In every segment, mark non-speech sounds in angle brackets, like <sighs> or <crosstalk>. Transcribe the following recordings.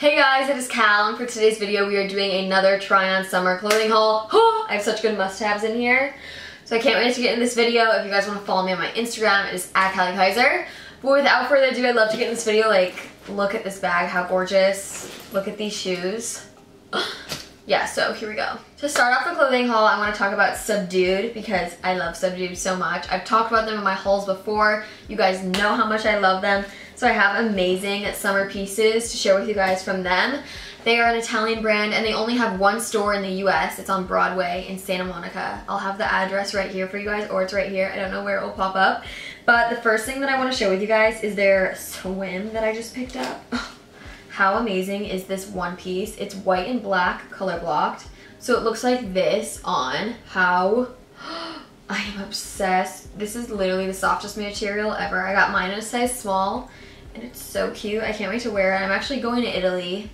Hey guys, it is Cal, and for today's video we are doing another try-on summer clothing haul. Oh, <gasps> I have such good must-haves in here. So I can't wait to get in this video. If you guys want to follow me on my Instagram, it is at Kallie Kaiser. But without further ado, I'd love to get in this video. Like, look at this bag, how gorgeous. Look at these shoes. <gasps> yeah, so here we go. To start off the clothing haul, I want to talk about Subdued because I love Subdued so much. I've talked about them in my hauls before. You guys know how much I love them. So I have amazing summer pieces to share with you guys from them. They are an Italian brand and they only have one store in the US. It's on Broadway in Santa Monica. I'll have the address right here for you guys or it's right here. I don't know where it will pop up. But the first thing that I want to share with you guys is their swim that I just picked up. <laughs> How amazing is this one piece? It's white and black color blocked. So it looks like this on. How <gasps> I am obsessed. This is literally the softest material ever. I got mine in a size small and it's so cute. I can't wait to wear it. I'm actually going to Italy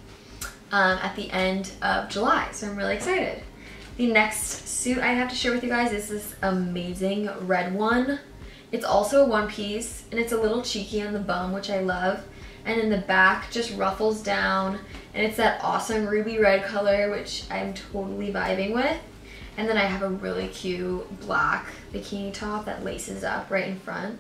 um, at the end of July, so I'm really excited. The next suit I have to share with you guys is this amazing red one. It's also a one piece and it's a little cheeky on the bum, which I love. And then the back just ruffles down and it's that awesome ruby red color, which I'm totally vibing with. And then I have a really cute black bikini top that laces up right in front.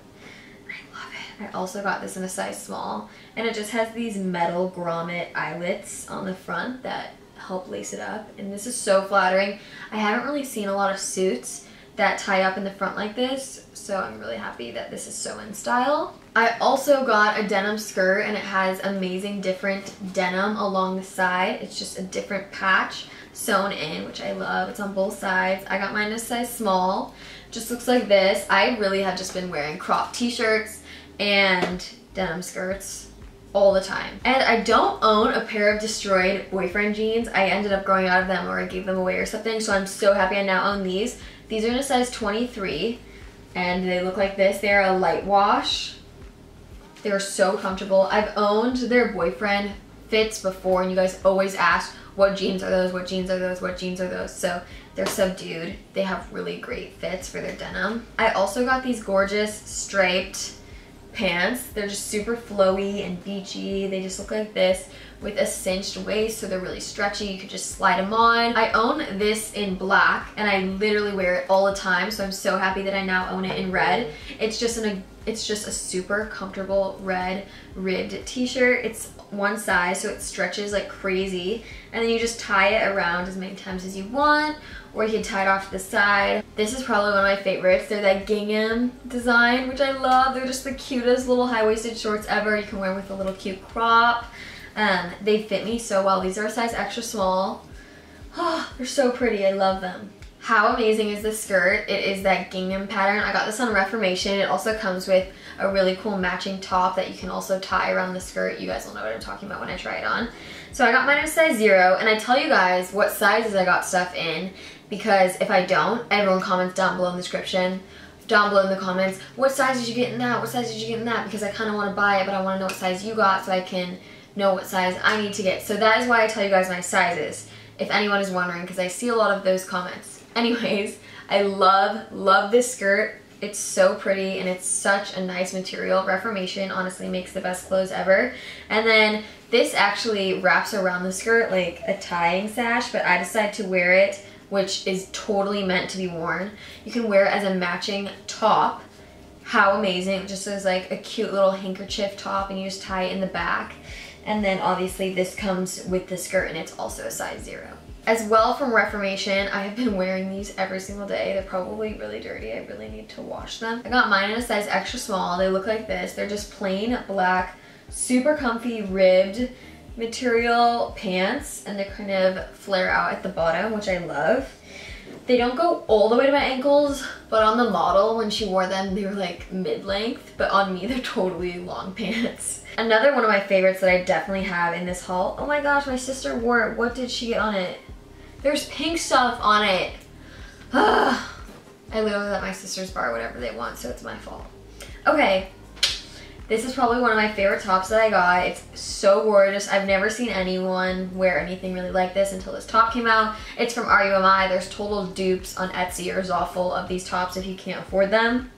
I love it. I also got this in a size small and it just has these metal grommet eyelets on the front that help lace it up and this is so flattering. I haven't really seen a lot of suits that tie up in the front like this so I'm really happy that this is so in style. I also got a denim skirt and it has amazing different denim along the side. It's just a different patch sewn in, which I love. It's on both sides. I got mine in a size small. Just looks like this. I really have just been wearing crop t-shirts and denim skirts all the time. And I don't own a pair of destroyed boyfriend jeans. I ended up growing out of them or I gave them away or something. So I'm so happy I now own these. These are in a size 23 and they look like this. They're a light wash. They're so comfortable. I've owned their boyfriend fits before and you guys always ask what jeans are those, what jeans are those, what jeans are those. So they're subdued. They have really great fits for their denim. I also got these gorgeous striped pants. They're just super flowy and beachy. They just look like this with a cinched waist so they're really stretchy. You could just slide them on. I own this in black and I literally wear it all the time so I'm so happy that I now own it in red. It's just an it's just a super comfortable red ribbed t-shirt. It's one size so it stretches like crazy and then you just tie it around as many times as you want or he can tie it off the side. This is probably one of my favorites. They're that gingham design which I love. They're just the cutest little high-waisted shorts ever. You can wear with a little cute crop. Um, they fit me so well. These are a size extra small. Oh, <sighs> they're so pretty. I love them. How amazing is this skirt? It is that gingham pattern. I got this on Reformation. It also comes with a really cool matching top that you can also tie around the skirt. You guys will know what I'm talking about when I try it on. So I got mine in size zero and I tell you guys what sizes I got stuff in because if I don't, everyone comments down below in the description down below in the comments, what size did you get in that? What size did you get in that? Because I kind of want to buy it, but I want to know what size you got so I can know what size I need to get. So that is why I tell you guys my sizes, if anyone is wondering, because I see a lot of those comments. Anyways, I love, love this skirt. It's so pretty and it's such a nice material. Reformation honestly makes the best clothes ever. And then this actually wraps around the skirt like a tying sash, but I decided to wear it, which is totally meant to be worn. You can wear it as a matching top. How amazing, just as like a cute little handkerchief top and you just tie it in the back. And then obviously this comes with the skirt and it's also a size zero. As well from Reformation, I have been wearing these every single day. They're probably really dirty. I really need to wash them. I got mine in a size extra small. They look like this. They're just plain black, super comfy ribbed material pants and they kind of flare out at the bottom, which I love. They don't go all the way to my ankles, but on the model, when she wore them, they were like mid-length, but on me, <laughs> they're totally long pants. Another one of my favorites that I definitely have in this haul, oh my gosh, my sister wore it. What did she get on it? There's pink stuff on it. I literally let my sisters borrow whatever they want, so it's my fault. Okay, this is probably one of my favorite tops that I got. It's so gorgeous. I've never seen anyone wear anything really like this until this top came out. It's from Are You Am I. There's total dupes on Etsy or Zaful of these tops if you can't afford them.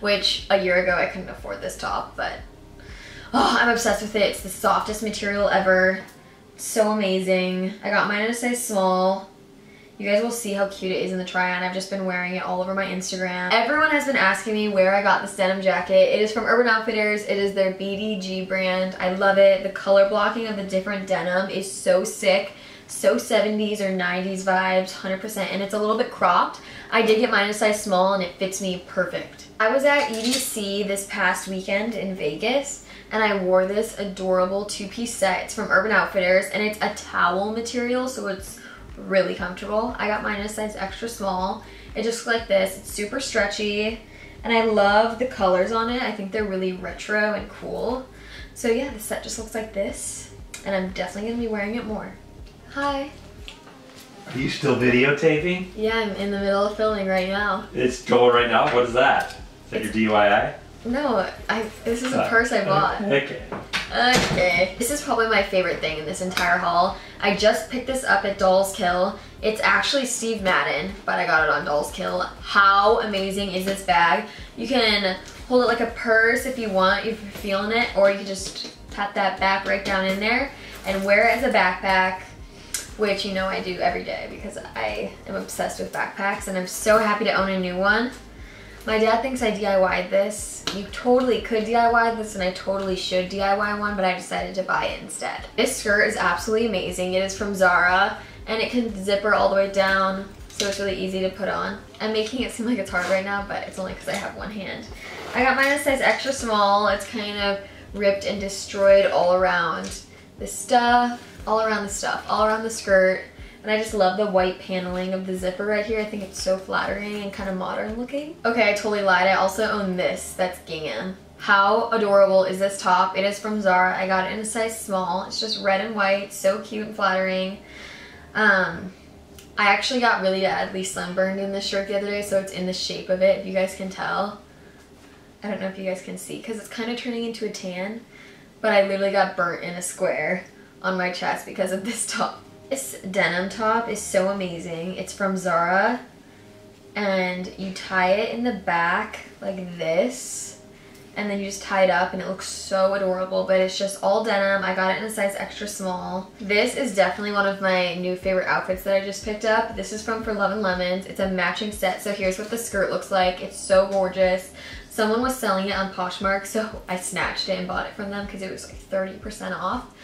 Which a year ago I couldn't afford this top, but Oh, I'm obsessed with it. It's the softest material ever. So amazing. I got mine in a size small. You guys will see how cute it is in the try-on. I've just been wearing it all over my Instagram. Everyone has been asking me where I got this denim jacket. It is from Urban Outfitters. It is their BDG brand. I love it. The color blocking of the different denim is so sick. So 70s or 90s vibes, 100%. And it's a little bit cropped. I did get mine in a size small and it fits me perfect. I was at EDC this past weekend in Vegas and I wore this adorable two-piece set. It's from Urban Outfitters and it's a towel material so it's really comfortable. I got mine in a size extra small. It just looks like this. It's super stretchy and I love the colors on it. I think they're really retro and cool. So yeah, the set just looks like this and I'm definitely gonna be wearing it more. Hi. Are you still videotaping? Yeah, I'm in the middle of filming right now. It's going right now? What is that? Is that your DIY? No, I. this is a purse I bought. Okay. Okay. This is probably my favorite thing in this entire haul. I just picked this up at Dolls Kill. It's actually Steve Madden, but I got it on Dolls Kill. How amazing is this bag? You can hold it like a purse if you want, if you're feeling it, or you can just pat that back right down in there and wear it as a backpack which you know I do every day because I am obsessed with backpacks and I'm so happy to own a new one. My dad thinks I DIY'd this. You totally could DIY this and I totally should DIY one, but I decided to buy it instead. This skirt is absolutely amazing. It is from Zara and it can zipper all the way down, so it's really easy to put on. I'm making it seem like it's hard right now, but it's only because I have one hand. I got mine in a size extra small. It's kind of ripped and destroyed all around the stuff, all around the stuff, all around the skirt. And I just love the white paneling of the zipper right here. I think it's so flattering and kind of modern looking. Okay, I totally lied. I also own this. That's gingham. How adorable is this top? It is from Zara. I got it in a size small. It's just red and white. So cute and flattering. Um, I actually got really badly sunburned in this shirt the other day, so it's in the shape of it, if you guys can tell. I don't know if you guys can see, because it's kind of turning into a tan, but I literally got burnt in a square on my chest because of this top. This denim top is so amazing. It's from Zara. And you tie it in the back like this. And then you just tie it up and it looks so adorable but it's just all denim. I got it in a size extra small. This is definitely one of my new favorite outfits that i just picked up. This is from for love and lemons. It's a matching set so here's what the skirt looks like. It's so gorgeous. Someone was selling it on poshmark so i snatched it and bought it from them because it was like 30 percent off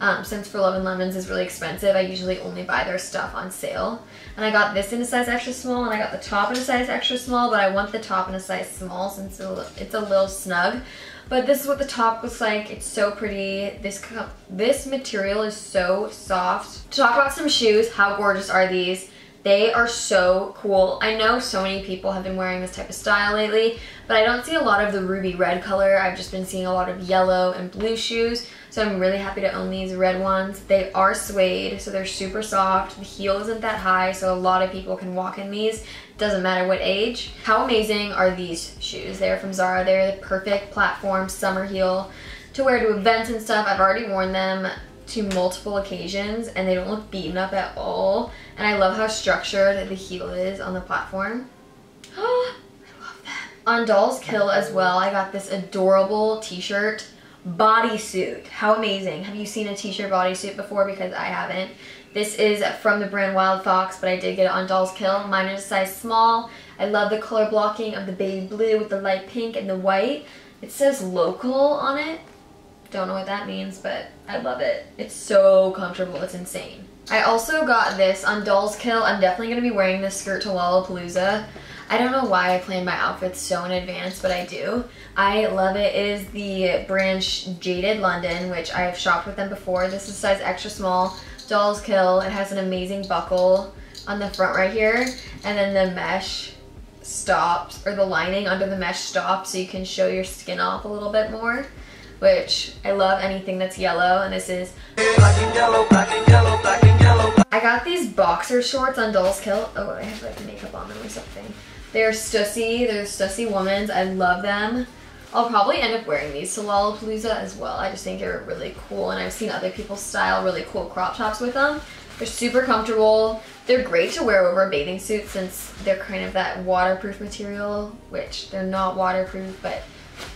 um, since For Love and Lemons is really expensive, I usually only buy their stuff on sale. And I got this in a size extra small, and I got the top in a size extra small, but I want the top in a size small since it's a little snug. But this is what the top looks like. It's so pretty. This this material is so soft. To talk about some shoes, how gorgeous are these? They are so cool. I know so many people have been wearing this type of style lately, but I don't see a lot of the ruby red color. I've just been seeing a lot of yellow and blue shoes. So I'm really happy to own these red ones. They are suede, so they're super soft. The heel isn't that high, so a lot of people can walk in these. Doesn't matter what age. How amazing are these shoes? They're from Zara. They're the perfect platform summer heel to wear to events and stuff. I've already worn them to multiple occasions and they don't look beaten up at all. And I love how structured the heel is on the platform. <gasps> I love that. On Dolls Kill as well, I got this adorable t-shirt bodysuit. How amazing. Have you seen a t-shirt bodysuit before? Because I haven't. This is from the brand Wildfox, but I did get it on Dolls Kill. Mine is a size small. I love the color blocking of the baby blue with the light pink and the white. It says local on it. Don't know what that means, but I love it. It's so comfortable. It's insane. I also got this on Dolls Kill. I'm definitely going to be wearing this skirt to Lollapalooza. I don't know why I plan my outfits so in advance, but I do. I love it. It is the brand Jaded London, which I have shopped with them before. This is size extra small. Dolls Kill. It has an amazing buckle on the front right here. And then the mesh stops, or the lining under the mesh stops so you can show your skin off a little bit more which I love anything that's yellow, and this is black and yellow, black and yellow, black and yellow. I got these boxer shorts on Dolls Kill. Oh, I have like makeup on them or something. They're Stussy. They're Stussy Women's. I love them. I'll probably end up wearing these to Lollapalooza as well. I just think they're really cool and I've seen other people style really cool crop tops with them. They're super comfortable. They're great to wear over a bathing suit since they're kind of that waterproof material, which they're not waterproof, but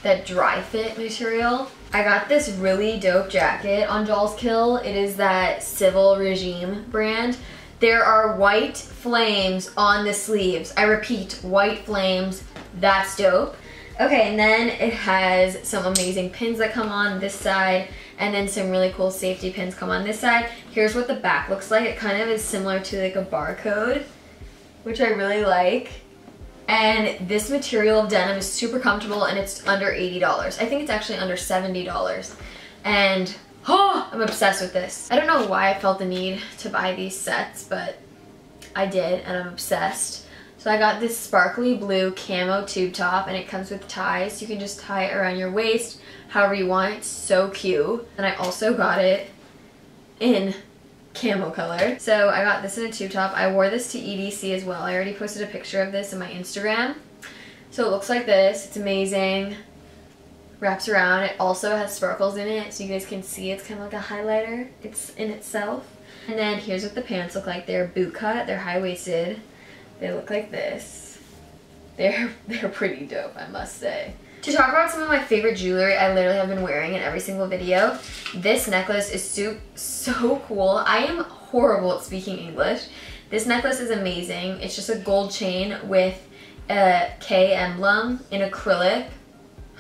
that dry fit material. I got this really dope jacket on Dolls Kill. It is that Civil Regime brand. There are white flames on the sleeves. I repeat, white flames. That's dope. Okay, and then it has some amazing pins that come on this side and then some really cool safety pins come on this side. Here's what the back looks like. It kind of is similar to like a barcode, which I really like. And this material of denim is super comfortable and it's under $80. I think it's actually under $70. And oh, <gasps> I'm obsessed with this. I don't know why I felt the need to buy these sets, but I did and I'm obsessed. So I got this sparkly blue camo tube top and it comes with ties. You can just tie it around your waist however you want. It's so cute. And I also got it in camo color. So I got this in a tube top. I wore this to EDC as well. I already posted a picture of this in my Instagram. So it looks like this. It's amazing. Wraps around. It also has sparkles in it so you guys can see it's kind of like a highlighter. It's in itself. And then here's what the pants look like. They're boot cut. They're high-waisted. They look like this. They're, <laughs> they're pretty dope, I must say. To talk about some of my favorite jewelry I literally have been wearing in every single video, this necklace is so, so cool. I am horrible at speaking English. This necklace is amazing. It's just a gold chain with a K emblem in acrylic.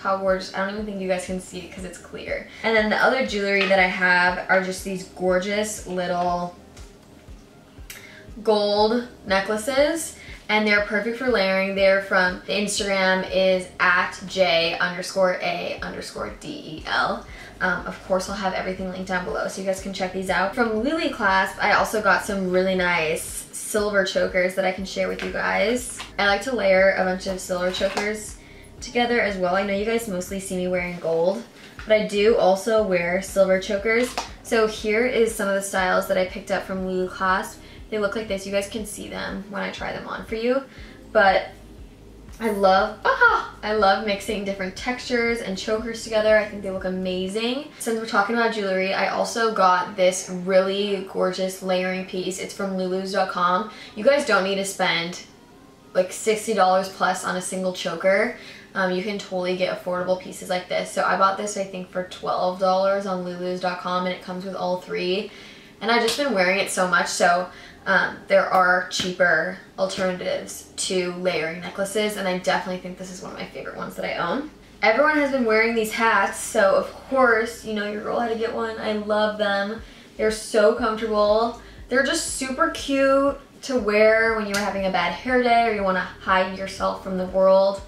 Gorgeous. I don't even think you guys can see it because it's clear. And then the other jewelry that I have are just these gorgeous little gold necklaces and they're perfect for layering. They're from, the Instagram is at J underscore A underscore D-E-L. Um, of course, I'll have everything linked down below so you guys can check these out. From Lily Clasp, I also got some really nice silver chokers that I can share with you guys. I like to layer a bunch of silver chokers together as well. I know you guys mostly see me wearing gold, but I do also wear silver chokers. So here is some of the styles that I picked up from Lulu. They look like this. You guys can see them when I try them on for you. But I love, ah, I love mixing different textures and chokers together. I think they look amazing. Since we're talking about jewelry, I also got this really gorgeous layering piece. It's from lulus.com. You guys don't need to spend like $60 plus on a single choker. Um, you can totally get affordable pieces like this. So I bought this, I think, for $12 on lulus.com and it comes with all three. And I've just been wearing it so much, so um, there are cheaper alternatives to layering necklaces and I definitely think this is one of my favorite ones that I own. Everyone has been wearing these hats so of course you know your girl had to get one. I love them. They're so comfortable. They're just super cute to wear when you're having a bad hair day or you want to hide yourself from the world.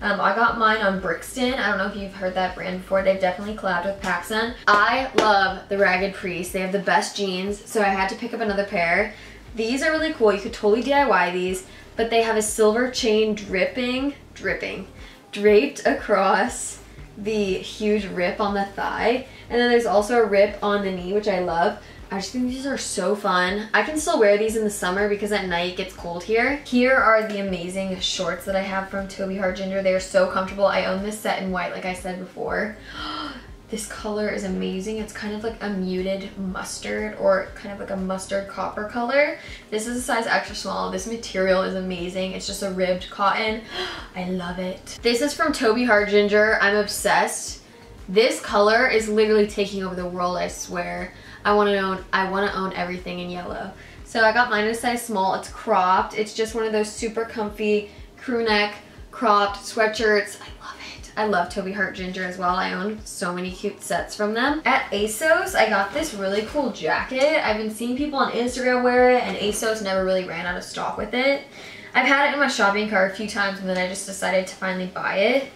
Um, I got mine on Brixton. I don't know if you've heard that brand before. They've definitely collabed with PacSun. I love the Ragged Priest. They have the best jeans, so I had to pick up another pair. These are really cool. You could totally DIY these, but they have a silver chain dripping, dripping, draped across the huge rip on the thigh. And then there's also a rip on the knee, which I love. I just think these are so fun. I can still wear these in the summer because at night it gets cold here. Here are the amazing shorts that I have from Toby Heart Ginger. They are so comfortable. I own this set in white like I said before. <gasps> This color is amazing. It's kind of like a muted mustard or kind of like a mustard copper color. This is a size extra small. This material is amazing. It's just a ribbed cotton. <gasps> I love it. This is from Toby Heart Ginger. I'm obsessed. This color is literally taking over the world, I swear. I want to own I want to own everything in yellow. So I got mine in a size small. It's cropped. It's just one of those super comfy crew neck cropped sweatshirts. I love it. I love Toby Heart Ginger as well. I own so many cute sets from them. At ASOS, I got this really cool jacket. I've been seeing people on Instagram wear it and ASOS never really ran out of stock with it. I've had it in my shopping cart a few times and then I just decided to finally buy it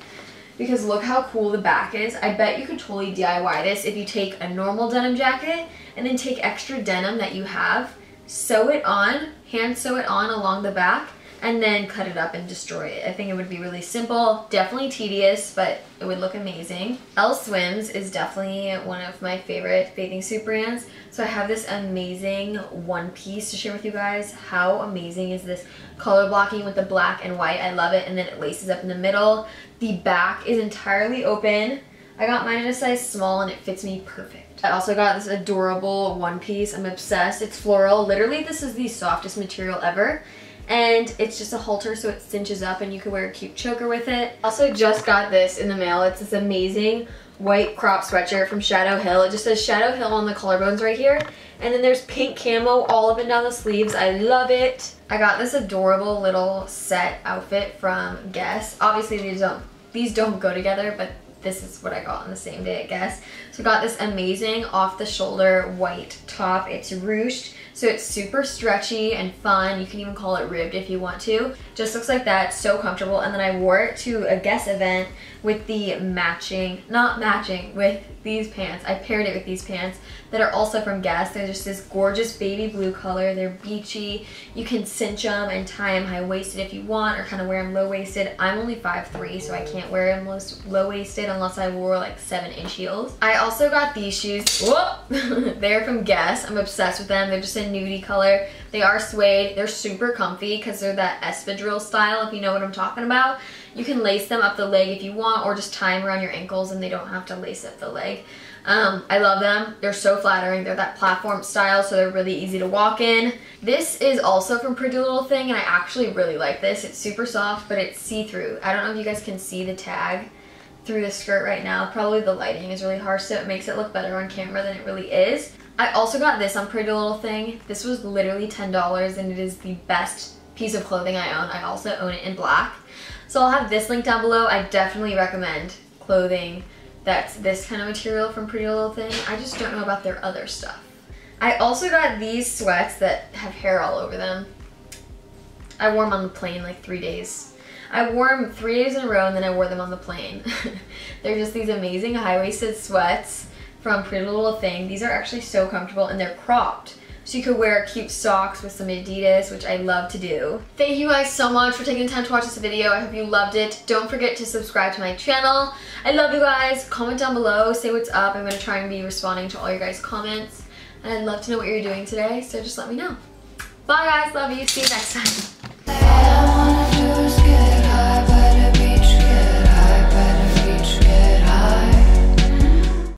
because look how cool the back is. I bet you could totally DIY this if you take a normal denim jacket and then take extra denim that you have, sew it on, hand sew it on along the back, and then cut it up and destroy it. I think it would be really simple, definitely tedious, but it would look amazing. Elle Swims is definitely one of my favorite bathing suit brands. So I have this amazing one piece to share with you guys. How amazing is this color blocking with the black and white? I love it. And then it laces up in the middle. The back is entirely open. I got mine in a size small and it fits me perfect. I also got this adorable one piece. I'm obsessed. It's floral. Literally, this is the softest material ever and it's just a halter so it cinches up and you can wear a cute choker with it. Also just got this in the mail. It's this amazing white crop sweatshirt from Shadow Hill. It just says Shadow Hill on the collarbones right here. And then there's pink camo all up and down the sleeves. I love it. I got this adorable little set outfit from Guess. Obviously these don't these don't go together, but this is what I got on the same day, I guess. So I got this amazing off-the-shoulder white top. It's ruched, so it's super stretchy and fun. You can even call it ribbed if you want to. Just looks like that, so comfortable. And then I wore it to a guest event with the matching, not matching, with these pants. I paired it with these pants that are also from Guess. They're just this gorgeous baby blue color. They're beachy. You can cinch them and tie them high-waisted if you want or kind of wear them low-waisted. I'm only 5'3", so I can't wear them low-waisted unless I wore like 7-inch heels. I also got these shoes. Whoop! <laughs> They're from Guess. I'm obsessed with them. They're just a nudie color. They are suede. They're super comfy because they're that espadrille style, if you know what I'm talking about. You can lace them up the leg if you want or just tie them around your ankles and they don't have to lace up the leg. Um, I love them. They're so flattering. They're that platform style, so they're really easy to walk in. This is also from Pretty Little Thing, and I actually really like this. It's super soft, but it's see-through. I don't know if you guys can see the tag through the skirt right now. Probably the lighting is really harsh, so it makes it look better on camera than it really is. I also got this on Pretty Little Thing. This was literally $10, and it is the best piece of clothing I own. I also own it in black. So I'll have this link down below. I definitely recommend clothing that's this kind of material from Pretty Little Thing. I just don't know about their other stuff. I also got these sweats that have hair all over them. I wore them on the plane like three days. I wore them three days in a row and then I wore them on the plane. <laughs> they're just these amazing high-waisted sweats from Pretty Little Thing. These are actually so comfortable and they're cropped. So you could wear cute socks with some Adidas, which I love to do. Thank you guys so much for taking the time to watch this video. I hope you loved it. Don't forget to subscribe to my channel. I love you guys. Comment down below. Say what's up. I'm going to try and be responding to all your guys' comments. And I'd love to know what you're doing today, so just let me know. Bye guys. Love you. See you next time.